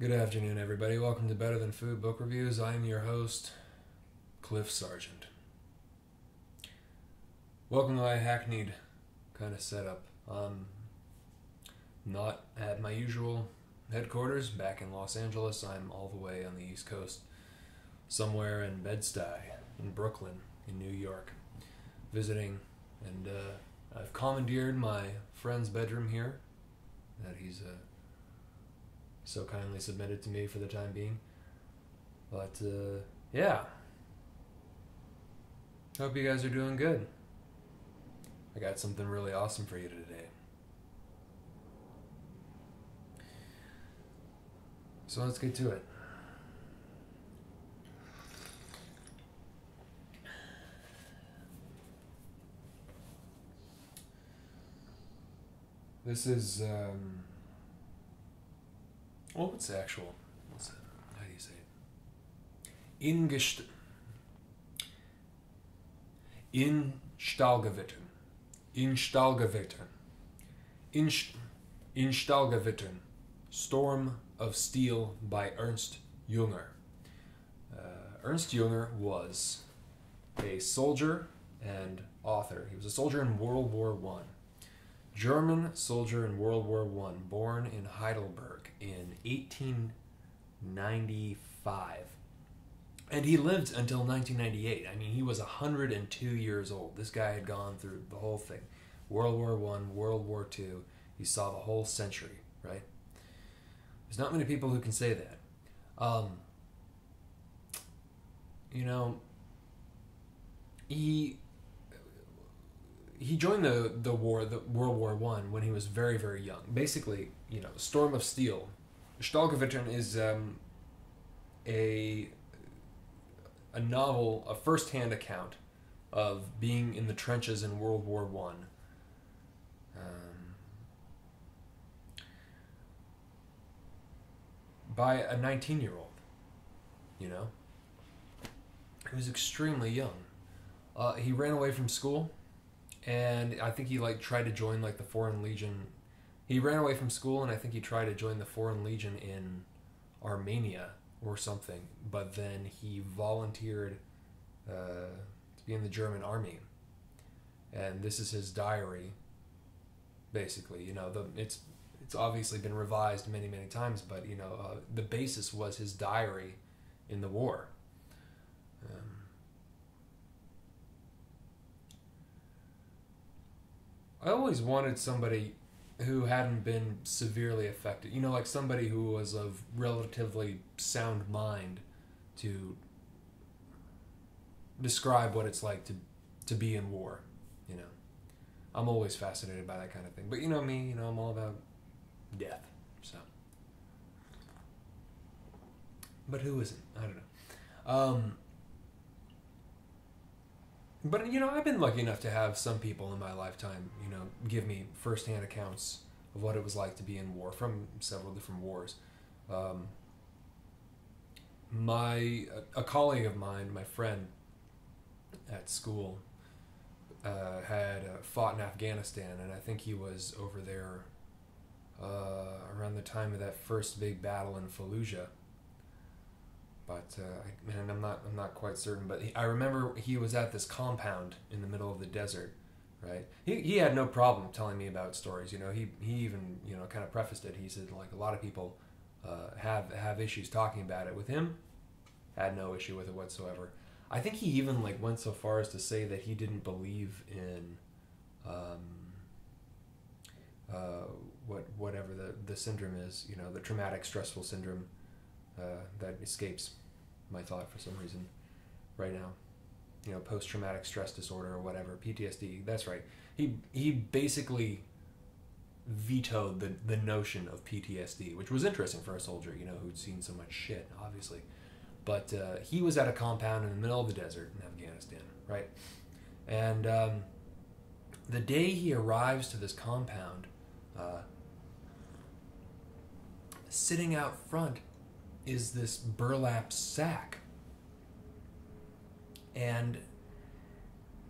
Good afternoon, everybody. Welcome to Better Than Food Book Reviews. I'm your host, Cliff Sargent. Welcome to my hackneyed kind of setup. Um, not at my usual headquarters back in Los Angeles. I'm all the way on the East Coast, somewhere in Bed-Stuy, in Brooklyn, in New York, visiting, and uh, I've commandeered my friend's bedroom here that he's uh, so kindly submitted to me for the time being. But uh, yeah, hope you guys are doing good. I got something really awesome for you today. So let's get to it. This is um, well, what's the actual? What's it? How do you say it? Ingest. In Stahlgewittern. In Stahlgewittern. In, in Stahlgewittern. Storm of Steel by Ernst Jünger. Uh, Ernst Jünger was a soldier and author. He was a soldier in World War One. German soldier in World War One, born in Heidelberg in 1895. And he lived until 1998. I mean, he was 102 years old. This guy had gone through the whole thing World War One, World War Two. He saw the whole century, right? There's not many people who can say that. Um, you know, he he joined the the war, the World War One, when he was very very young. Basically, you know, Storm of Steel. Stahlgewittern is um, a a novel, a first-hand account of being in the trenches in World War One. Um, by a 19-year-old, you know, he was extremely young. Uh, he ran away from school and I think he like tried to join like the Foreign Legion. He ran away from school, and I think he tried to join the Foreign Legion in Armenia or something. But then he volunteered uh, to be in the German army, and this is his diary. Basically, you know, the it's it's obviously been revised many many times, but you know, uh, the basis was his diary in the war. Um, I always wanted somebody who hadn't been severely affected. You know, like somebody who was of relatively sound mind to describe what it's like to to be in war, you know. I'm always fascinated by that kind of thing. But you know me, you know, I'm all about death. So But who isn't? I don't know. Um but you know, I've been lucky enough to have some people in my lifetime, you know, give me firsthand accounts of what it was like to be in war from several different wars. Um, my a colleague of mine, my friend at school, uh, had uh, fought in Afghanistan, and I think he was over there uh, around the time of that first big battle in Fallujah but uh, man, I'm not I'm not quite certain. But he, I remember he was at this compound in the middle of the desert, right? He, he had no problem telling me about stories. You know, he he even you know kind of prefaced it. He said like a lot of people uh, have have issues talking about it. With him, had no issue with it whatsoever. I think he even like went so far as to say that he didn't believe in. Um, uh, what whatever the, the syndrome is, you know, the traumatic stressful syndrome uh, that escapes my thought for some reason right now. You know, post traumatic stress disorder or whatever, PTSD. That's right. He he basically vetoed the the notion of PTSD, which was interesting for a soldier, you know, who'd seen so much shit, obviously. But uh, he was at a compound in the middle of the desert in Afghanistan, right? And um, the day he arrives to this compound, uh, sitting out front is this burlap sack. And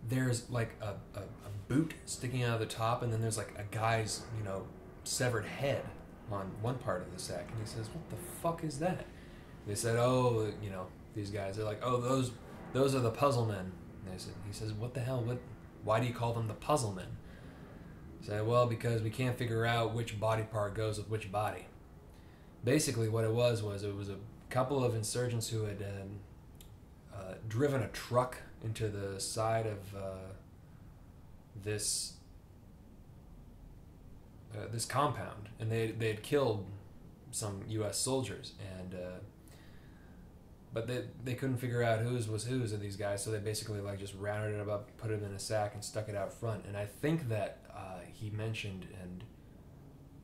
there's like a, a, a, boot sticking out of the top, and then there's like a guy's, you know, severed head on one part of the sack, and he says, "What the fuck is that?" They said, "Oh, you know, these guys They're like, oh, those those are the puzzle men." And they said, he says, "What the hell? What? Why do you call them the puzzle men?" I said, "Well, because we can't figure out which body part goes with which body." Basically, what it was was it was a couple of insurgents who had um, uh, driven a truck into the side of uh, this uh, this compound, and they they had killed some U.S. soldiers, and uh, but they they couldn't figure out whose was whose of these guys, so they basically like just rounded it up, put it in a sack, and stuck it out front. And I think that uh, he mentioned, and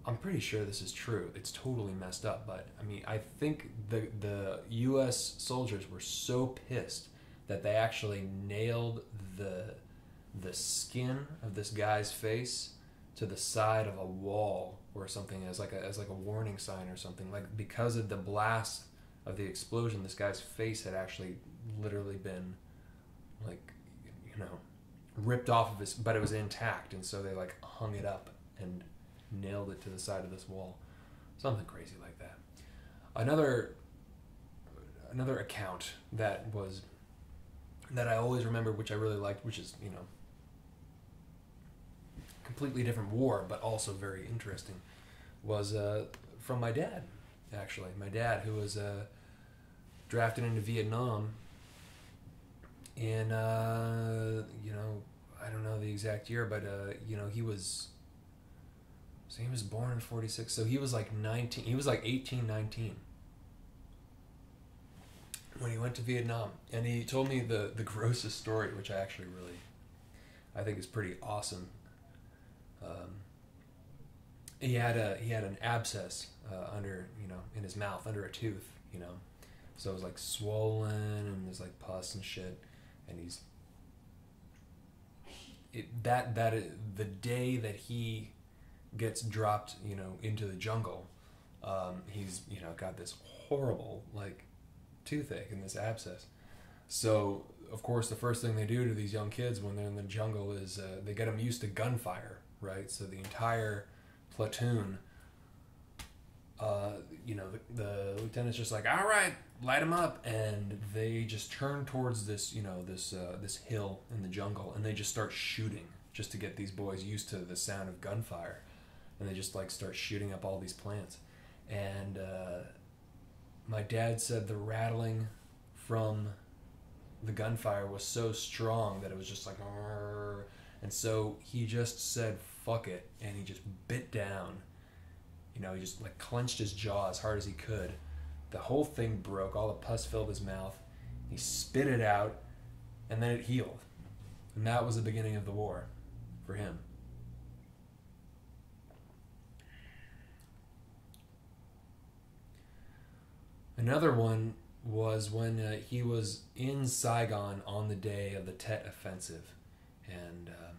I'm pretty sure this is true. It's totally messed up, but I mean, I think the the U.S. soldiers were so pissed that they actually nailed the the skin of this guy's face to the side of a wall or something as like a as like a warning sign or something like because of the blast of the explosion this guy's face had actually literally been like you know ripped off of his but it was intact and so they like hung it up and nailed it to the side of this wall something crazy like that another another account that was that I always remember which I really liked which is you know completely different war, but also very interesting, was uh, from my dad. Actually, my dad, who was uh, drafted into Vietnam in uh, you know I don't know the exact year, but uh, you know he was. So he was born in 46. So he was like 19. He was like 18, 19 when he went to Vietnam. And he told me the, the grossest story, which I actually really, I think is pretty awesome. Um, he had a he had an abscess uh, under you know in his mouth under a tooth you know so it was like swollen and there's like pus and shit and he's it that that the day that he gets dropped you know into the jungle um, he's you know got this horrible like toothache and this abscess so of course the first thing they do to these young kids when they're in the jungle is uh, they get them used to gunfire right? So the entire platoon, uh, you know, the, the lieutenant's just like, all right, light them up, and they just turn towards this, you know, this uh, this hill in the jungle, and they just start shooting just to get these boys used to the sound of gunfire, and they just like start shooting up all these plants, and uh, my dad said the rattling from the gunfire was so strong that it was just like and so he just said, fuck it. And he just bit down. You know, he just like clenched his jaw as hard as he could. The whole thing broke. All the pus filled his mouth. He spit it out. And then it healed. And that was the beginning of the war for him. Another one was when uh, he was in Saigon on the day of the Tet Offensive and um,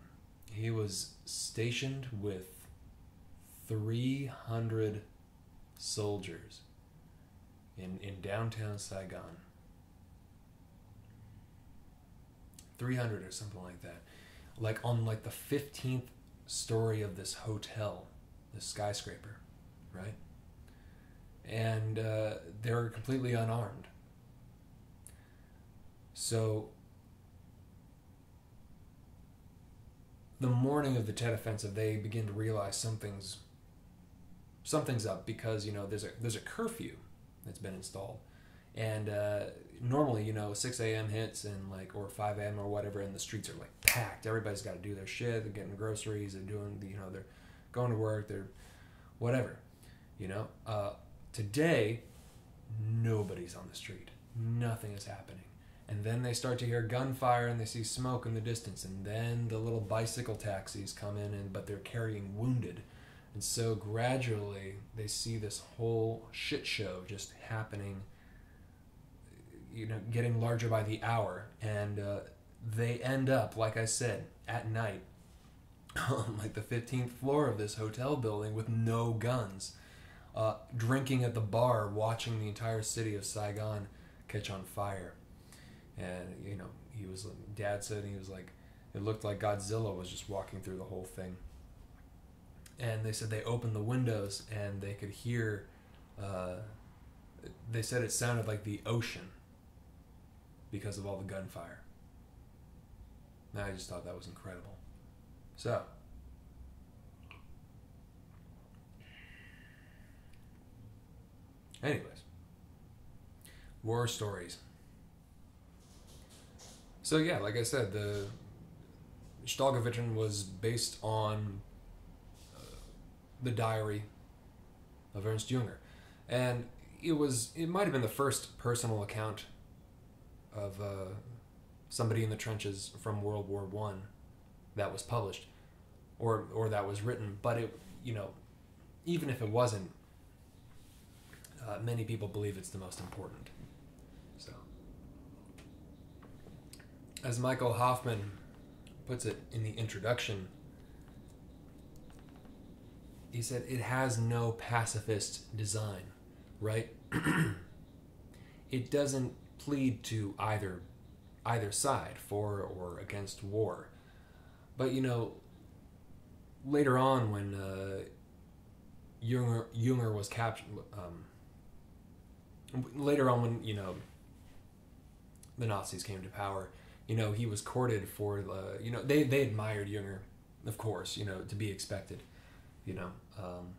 he was stationed with 300 soldiers in, in downtown Saigon. 300 or something like that. Like on like the 15th story of this hotel, this skyscraper, right? And uh, they're completely unarmed. So the morning of the Tet offensive, they begin to realize something's something's up because you know there's a there's a curfew that's been installed, and uh, normally you know 6 a.m. hits and like or 5 a.m. or whatever, and the streets are like packed. Everybody's got to do their shit. They're getting groceries. They're doing you know they're going to work. They're whatever, you know. Uh, today, nobody's on the street. Nothing is happening. And then they start to hear gunfire and they see smoke in the distance. And then the little bicycle taxis come in and but they're carrying wounded. And so gradually they see this whole shit show just happening you know getting larger by the hour. And uh, they end up like i said at night on like the 15th floor of this hotel building with no guns uh, drinking at the bar watching the entire city of saigon catch on fire and you know he was dad said he was like it looked like godzilla was just walking through the whole thing and they said they opened the windows and they could hear. Uh, they said it sounded like the ocean because of all the gunfire. And I just thought that was incredible. So, anyways, war stories. So yeah, like I said, the Stahlgewittern was based on uh, the diary of Ernst Jünger, and it was it might have been the first personal account of uh, somebody in the trenches from World War One that was published, or or that was written. But it you know, even if it wasn't, uh, many people believe it's the most important. So, as Michael Hofmann puts it in the introduction, he said it has no pacifist design, right? it doesn't plead to either either side for or against war. But you know, later on when uh, Jünger, Jünger was captured, um, later on when you know the Nazis came to power, you know he was courted for the you know they they admired Jünger, of course, you know to be expected, you know. Um,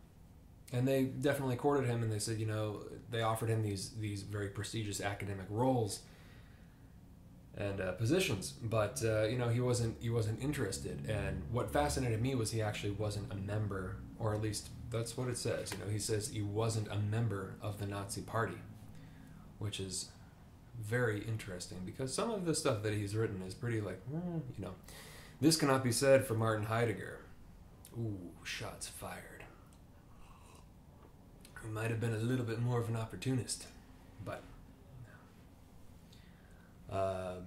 and they definitely courted him and they said you know they offered him these these very prestigious academic roles and uh, positions. But uh, you know he wasn't he wasn't interested. And what fascinated me was he actually wasn't a member or at least that's what it says. You know he says he wasn't a member of the nazi party which is very interesting because some of the stuff that he's written is pretty like mm, you know this cannot be said for martin heidegger. Ooh shots fired. Who might have been a little bit more of an opportunist, but um,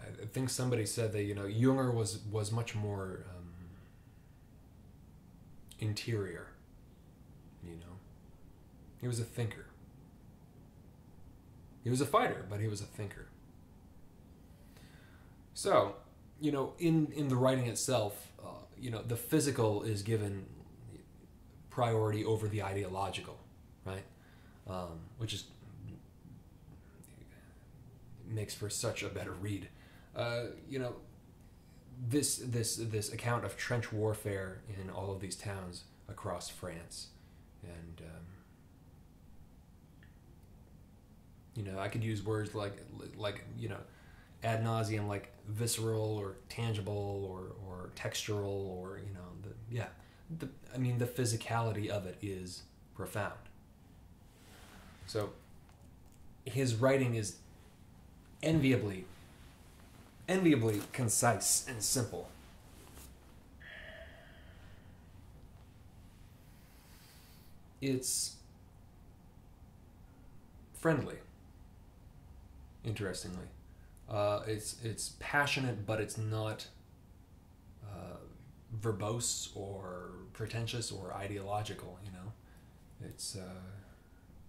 I think somebody said that you know Jünger was was much more um, interior. He was a thinker. He was a fighter, but he was a thinker. So, you know, in in the writing itself, you know the physical is given priority over the ideological, right? Um, which is makes for such a better read. Uh, you know, this this this account of trench warfare in all of these towns across France, and um, you know, I could use words like like you know ad nauseum like visceral or tangible or, or textural or you know the yeah the, I mean the physicality of it is profound. So his writing is enviably enviably concise and simple. It's friendly, interestingly. Uh, it's it's passionate, but it's not uh, verbose or pretentious or ideological. You know, it's uh,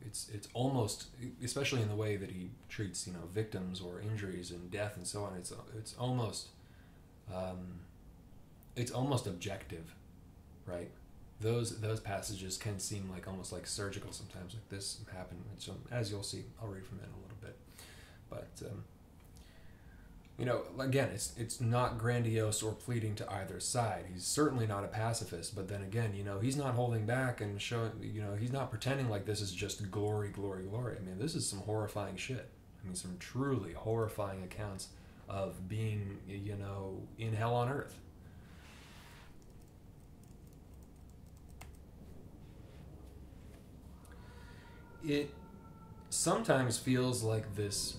it's it's almost, especially in the way that he treats you know victims or injuries and death and so on. It's it's almost um, it's almost objective, right? Those those passages can seem like almost like surgical sometimes. Like this happened. So as you'll see, I'll read from it in a little bit, but. Um, you know, again, it's it's not grandiose or pleading to either side. He's certainly not a pacifist, but then again, you know, he's not holding back and showing, you know, he's not pretending like this is just glory, glory, glory. I mean, this is some horrifying shit. I mean, some truly horrifying accounts of being, you know, in hell on earth. It sometimes feels like this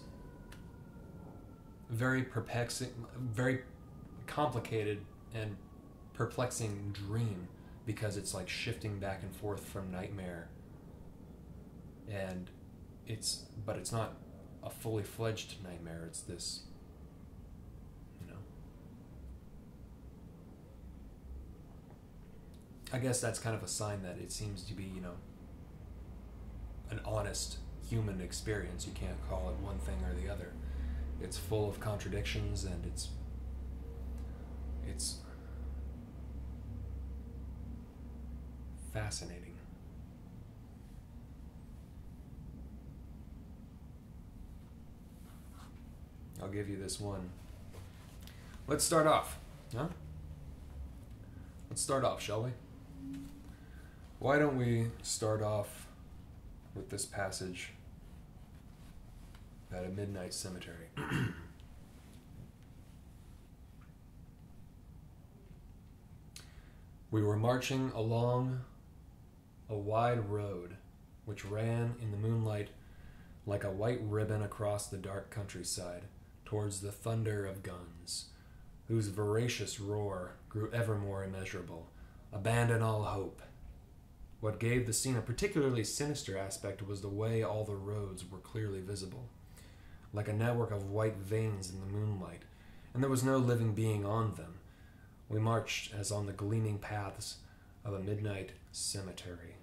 very perplexing, very complicated and perplexing dream because it's like shifting back and forth from nightmare. And it's but it's not a fully fledged nightmare it's this you know. I guess that's kind of a sign that it seems to be you know an honest human experience. You can't call it one thing or the other it's full of contradictions and it's It's fascinating. I'll give you this one. Let's start off. Huh? Let's start off, shall we? Why don't we start off with this passage at a midnight cemetery? we were marching along a wide road which ran in the moonlight like a white ribbon across the dark countryside towards the thunder of guns, whose voracious roar grew ever more immeasurable. Abandon all hope. What gave the scene a particularly sinister aspect was the way all the roads were clearly visible, like a network of white veins in the moonlight, and there was no living being on them. We marched as on the gleaming paths of a midnight cemetery.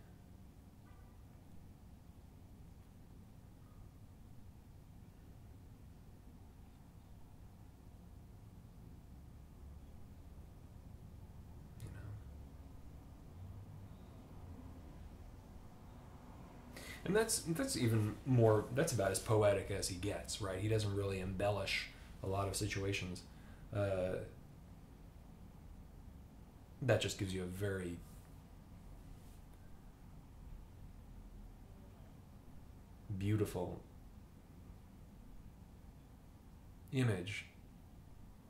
You know. And that's that's even more that's about as poetic as he gets, right? He doesn't really embellish a lot of situations. Uh, that just gives you a very beautiful image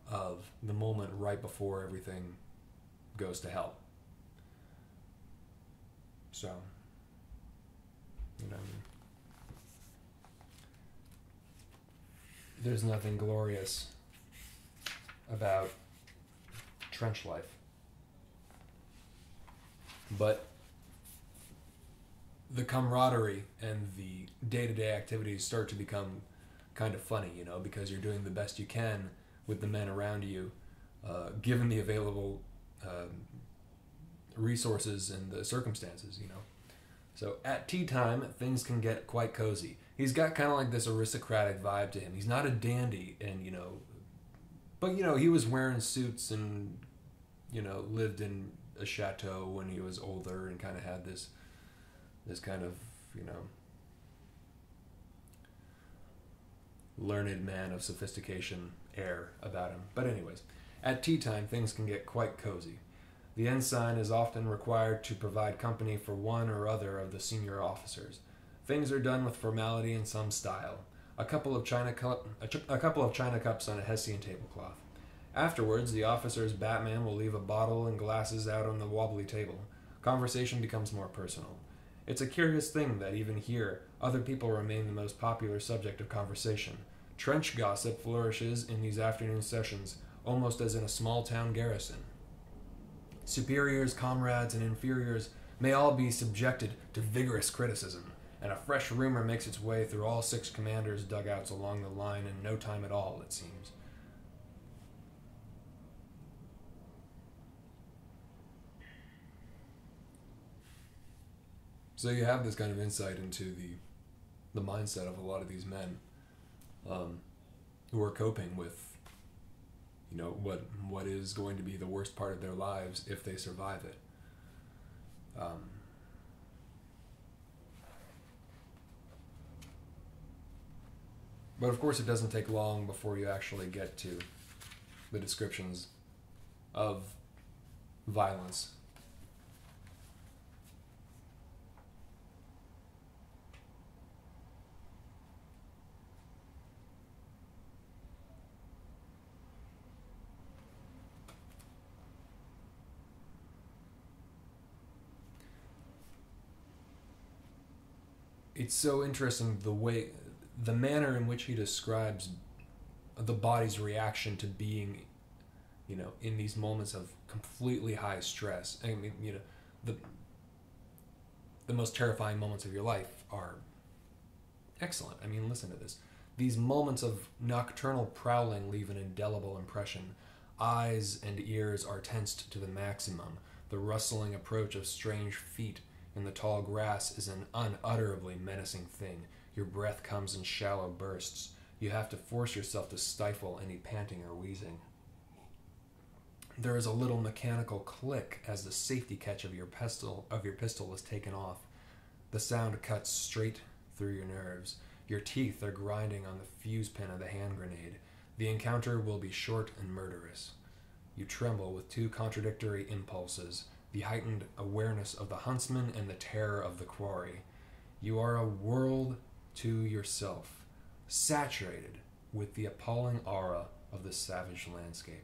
of the moment right before everything goes to hell. So, you know, there's nothing glorious about trench life. But the camaraderie and the day to day activities start to become kind of funny, you know, because you're doing the best you can with the men around you, uh, given the available um, resources and the circumstances, you know. So at tea time, things can get quite cozy. He's got kind of like this aristocratic vibe to him. He's not a dandy, and you know, but you know, he was wearing suits and you know lived in a chateau when he was older and kind of had this this kind of you know learned man of sophistication air about him. But anyways, at tea time things can get quite cozy. The ensign is often required to provide company for one or other of the senior officers. Things are done with formality and some style. A couple of china cup, a, ch- a couple of china cups on a Hessian tablecloth. Afterwards, the officer's Batman will leave a bottle and glasses out on the wobbly table. Conversation becomes more personal. It's a curious thing that even here, other people remain the most popular subject of conversation. Trench gossip flourishes in these afternoon sessions, almost as in a small town garrison. Superiors, comrades, and inferiors may all be subjected to vigorous criticism, and a fresh rumor makes its way through all six commanders' dugouts along the line in no time at all, it seems. So you have this kind of insight into the the mindset of a lot of these men um, who are coping with you know what what is going to be the worst part of their lives if they survive it. Um, but of course, it doesn't take long before you actually get to the descriptions of violence it's so interesting the way the manner in which he describes the body's reaction to being you know in these moments of completely high stress. I mean you know the the most terrifying moments of your life are excellent. I mean listen to this. These moments of nocturnal prowling leave an indelible impression. Eyes and ears are tensed to the maximum. The rustling approach of strange feet in the tall grass is an unutterably menacing thing. Your breath comes in shallow bursts. You have to force yourself to stifle any panting or wheezing. There is a little mechanical click as the safety catch of your pistol of your pistol is taken off. The sound cuts straight through your nerves. Your teeth are grinding on the fuse pin of the hand grenade. The encounter will be short and murderous. You tremble with two contradictory impulses the heightened awareness of the huntsman and the terror of the quarry. You are a world to yourself, saturated with the appalling aura of the savage landscape.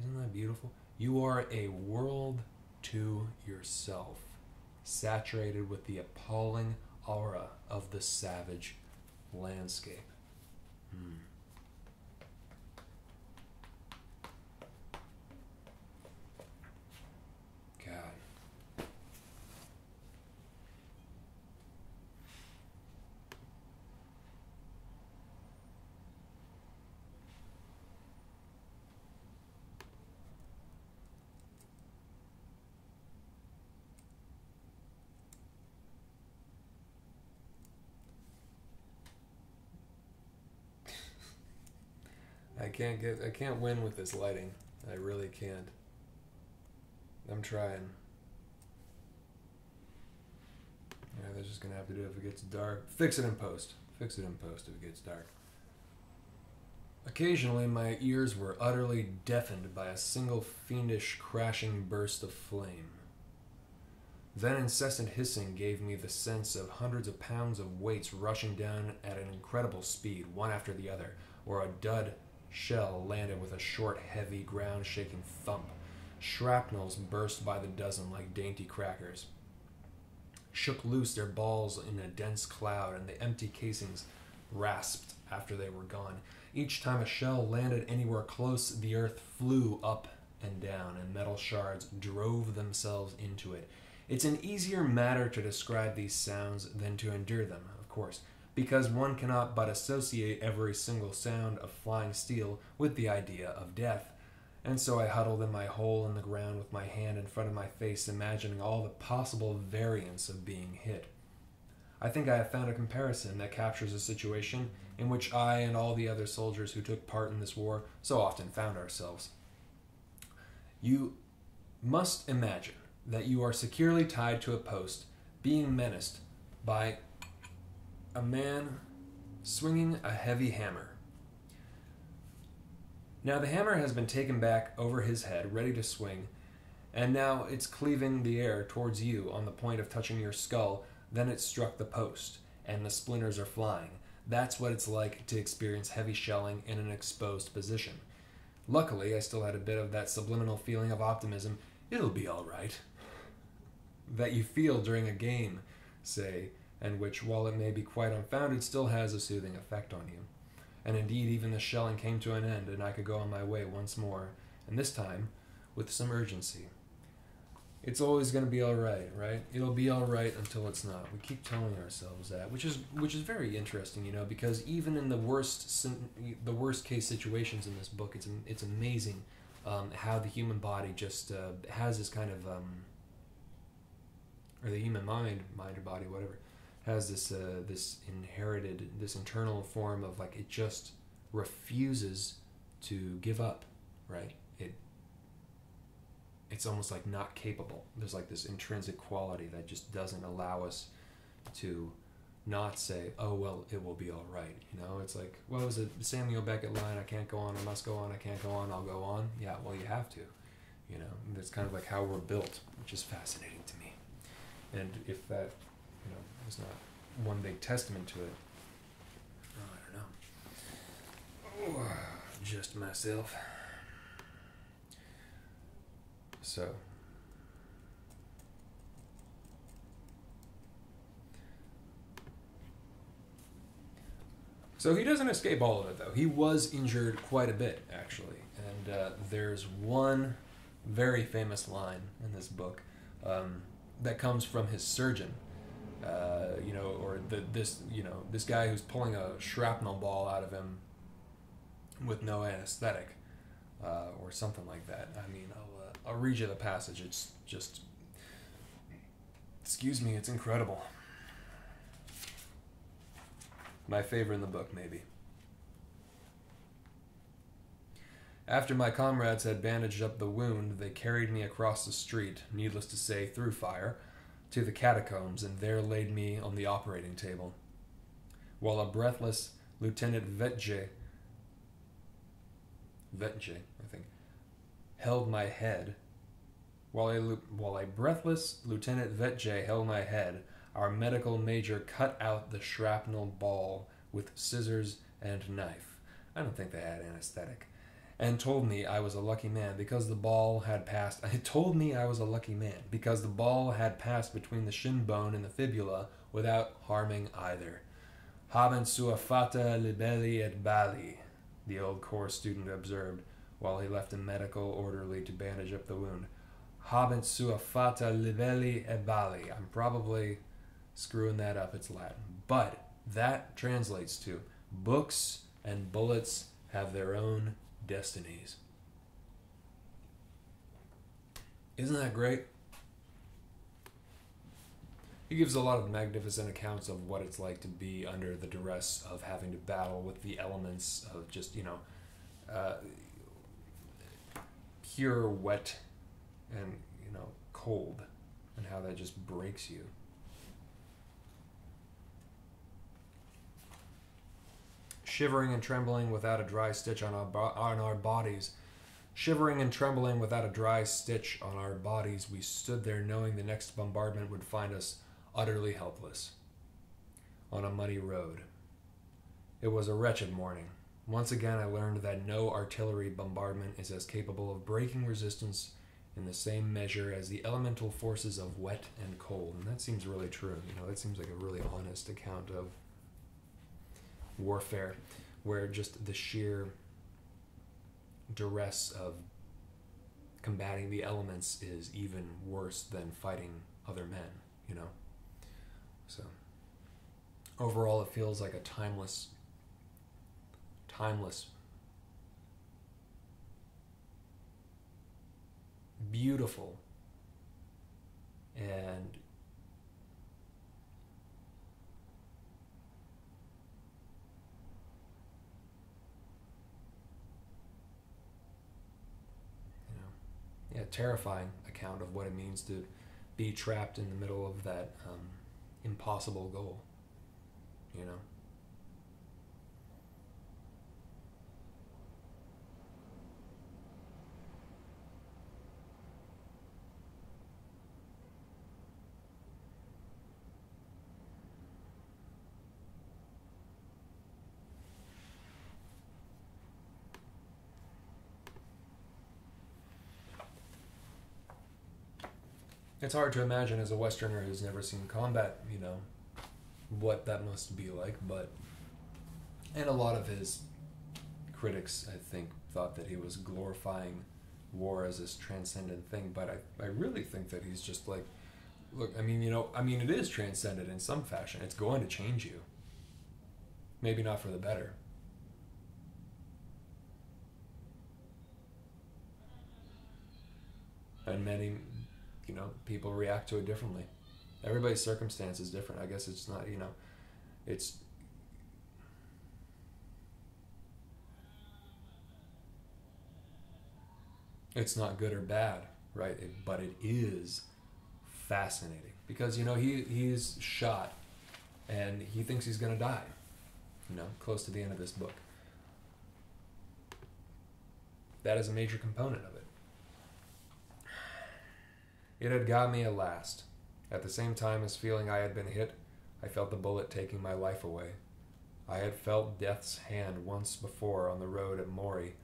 Isn't that beautiful? You are a world to yourself, saturated with the appalling aura of the savage landscape. Hmm. God. I can't get I can't win with this lighting. I really can't. I'm trying. Yeah, they're just gonna have to do if it gets dark. Fix it in post. Fix it in post if it gets dark. Occasionally, my ears were utterly deafened by a single fiendish crashing burst of flame. Then incessant hissing gave me the sense of hundreds of pounds of weights rushing down at an incredible speed, one after the other, or a dud shell landed with a short, heavy, ground shaking thump. Shrapnels burst by the dozen like dainty crackers, shook loose their balls in a dense cloud, and the empty casings rasped after they were gone. Each time a shell landed anywhere close, the earth flew up and down, and metal shards drove themselves into it. It's an easier matter to describe these sounds than to endure them, of course, because one cannot but associate every single sound of flying steel with the idea of death. And so I huddled in my hole in the ground with my hand in front of my face, imagining all the possible variants of being hit. I think I have found a comparison that captures a situation in which I and all the other soldiers who took part in this war so often found ourselves. You must imagine that you are securely tied to a post, being menaced by a man swinging a heavy hammer. Now the hammer has been taken back over his head, ready to swing, and now it's cleaving the air towards you on the point of touching your skull. Then it struck the post, and the splinters are flying. That's what it's like to experience heavy shelling in an exposed position. Luckily, I still had a bit of that subliminal feeling of optimism it'll be all right. That you feel during a game, say, and which, while it may be quite unfounded, still has a soothing effect on you. And indeed, even the shelling came to an end, and I could go on my way once more, and this time with some urgency. It's always going to be all right, right? It'll be all right until it's not. We keep telling ourselves that, which is which is very interesting, you know, because even in the worst the worst case situations in this book, it's it's amazing um, how the human body just uh, has this kind of um, or the human mind, mind or body, whatever, has this uh, this inherited this internal form of like it just refuses to give up, right? It it's almost like not capable. There's like this intrinsic quality that just doesn't allow us to not say, "Oh well, it will be all right." You know, it's like, what was it, Samuel Beckett line? I can't go on. I must go on. I can't go on. I'll go on. Yeah, well, you have to. You know, that's kind of like how we're built, which is fascinating to me. And if that, you not one big testament to it, oh, I don't know. Oh, just myself. So. So he doesn't escape all of it, though. He was injured quite a bit, actually. And uh, there's one very famous line in this book um, that comes from his surgeon. Uh, you know, or the, this, you know, this guy who's pulling a shrapnel ball out of him with no anesthetic, uh, or something like that. I mean, I'll, uh, I'll read you the passage. It's just, excuse me, it's incredible. My favorite in the book, maybe. After my comrades had bandaged up the wound, they carried me across the street, needless to say, through fire, to the catacombs, and there laid me on the operating table. While a breathless Lieutenant Vetje, Vetje, I think, held my head, while a, while a breathless Lieutenant Vetje held my head, our medical major cut out the shrapnel ball with scissors and knife. I don't think they had anesthetic and told me I was a lucky man because the ball had passed. It told me I was a lucky man because the ball had passed between the shin bone and the fibula without harming either. Haben sua fata libelli et bali, the old corps student observed while he left a medical orderly to bandage up the wound. Haben sua fata libelli et bali. I'm probably screwing that up, it's Latin. But that translates to books and bullets have their own destinies. Isn't that great? He gives a lot of magnificent accounts of what it's like to be under the duress of having to battle with the elements of just, you know, uh, pure wet and, you know, cold, and how that just breaks you. Shivering and trembling without a dry stitch on our, bo- on our bodies. Shivering and trembling without a dry stitch on our bodies, we stood there knowing the next bombardment would find us utterly helpless on a muddy road. It was a wretched morning. Once again, I learned that no artillery bombardment is as capable of breaking resistance in the same measure as the elemental forces of wet and cold. And that seems really true. You know, that seems like a really honest account of warfare where just the sheer duress of combating the elements is even worse than fighting other men, you know? So, overall, it feels like a timeless, timeless, beautiful, and yeah, terrifying account of what it means to be trapped in the middle of that um, impossible goal. You know. It's hard to imagine as a Westerner who's never seen combat, you know, what that must be like. But and a lot of his critics, I think, thought that he was glorifying war as this transcendent thing. But I, I really think that he's just like, look, I mean, you know, I mean, it is transcendent in some fashion. It's going to change you. Maybe not for the better. And many you know people react to it differently. Everybody's circumstance is different. I guess it's not you know it's it's not good or bad right? It, but it is fascinating because you know he he's shot and he thinks he's going to die you know close to the end of this book. That is a major component of it it had got me at last. At the same time as feeling I had been hit, I felt the bullet taking my life away. I had felt death's hand once before on the road at Mory,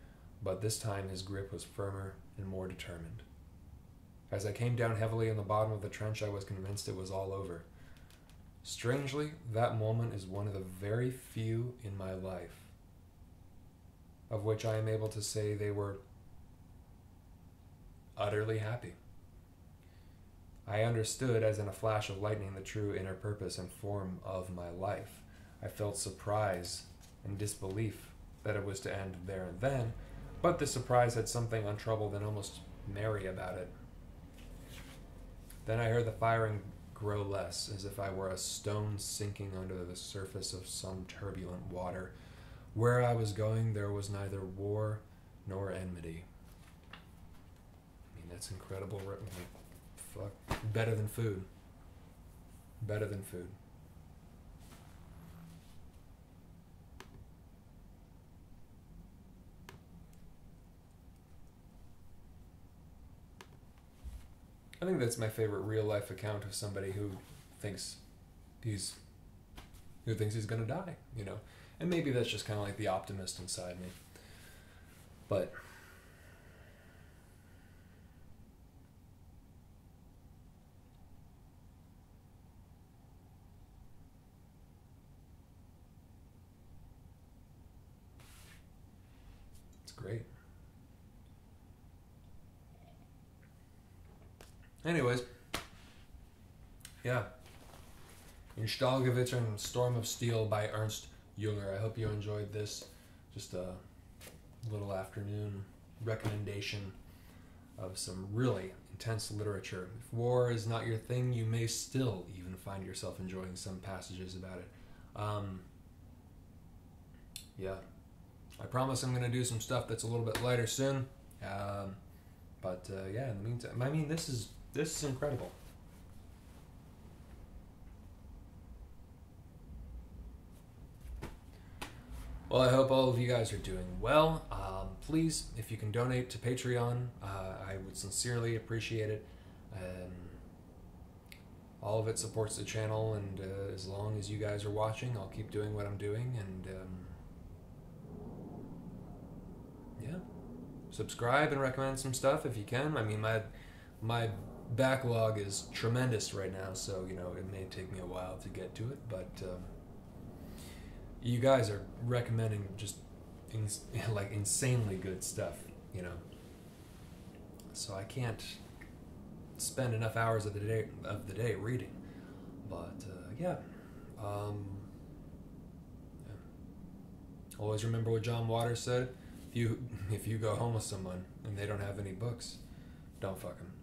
but this time his grip was firmer and more determined. As I came down heavily in the bottom of the trench, I was convinced it was all over. Strangely, that moment is one of the very few in my life of which I am able to say they were utterly happy. I understood as in a flash of lightning the true inner purpose and form of my life. I felt surprise and disbelief that it was to end there and then, but the surprise had something untroubled and almost merry about it. Then I heard the firing grow less, as if I were a stone sinking under the surface of some turbulent water. Where I was going, there was neither war nor enmity. I mean, that's incredible. Like, fuck, better than food. Better than food. I think that's my favorite real life account of somebody who thinks he's who thinks he's gonna die, you know. And maybe that's just kind of like the optimist inside me. But it's great. Anyways, yeah. In and Storm of Steel by Ernst Jünger. I hope you enjoyed this. Just a little afternoon recommendation of some really intense literature. If war is not your thing, you may still even find yourself enjoying some passages about it. Um, yeah. I promise I'm going to do some stuff that's a little bit lighter soon. Um, but uh, yeah, in the meantime, I mean, this is this is incredible. Well, I hope all of you guys are doing well. Um, please, if you can donate to Patreon, uh, I would sincerely appreciate it. Um, all of it supports the channel, and uh, as long as you guys are watching, I'll keep doing what I'm doing. And um, yeah, subscribe and recommend some stuff if you can. I mean, my my backlog is tremendous right now, so you know it may take me a while to get to it, but um, you guys are recommending just ins- like insanely good stuff, you know. So I can't spend enough hours of the day of the day reading, but uh, yeah. Um, yeah. Always remember what John Waters said: if you if you go home with someone and they don't have any books, don't fuck them.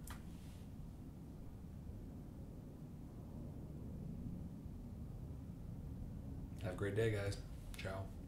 Have a great day, guys. Ciao.